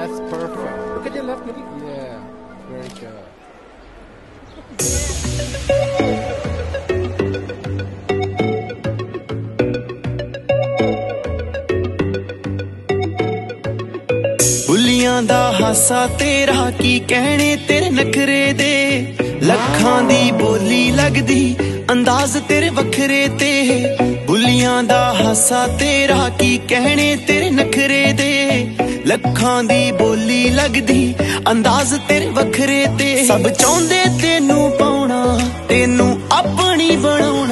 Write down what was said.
That's perfect. Look at your left knee. Yeah, very good. ਬੁੱਲੀਆਂ ਦਾ ਹਾਸਾ ਤੇਰਾ ਕੀ ਕਹਿਣੇ ਤੇਰੇ ਨਖਰੇ ਦੇ ਲੱਖਾਂ ਦੀ ਬੋਲੀ ਲੱਗਦੀ ਅੰਦਾਜ਼ ਤੇਰੇ ਵੱਖਰੇ ਤੇ ਬੁੱਲੀਆਂ ਦਾ ਹਾਸਾ ਤੇਰਾ ਕੀ ਕਹਿਣੇ ਤੇਰੇ ਨਖਰੇ ਦੇ ਲੱਖਾਂ ਦੀ ਬੋਲੀ ਲੱਗਦੀ, ਅੰਦਾਜ਼ ਤੇਰੇ ਵੱਖਰੇ ਤੇ ਸਭ ਚਾਹੁੰਦੇ ਤੈਨੂੰ ਪਾਉਣਾ, ਤੈਨੂੰ ਆਪਣੀ ਬਣਾਉਣਾ।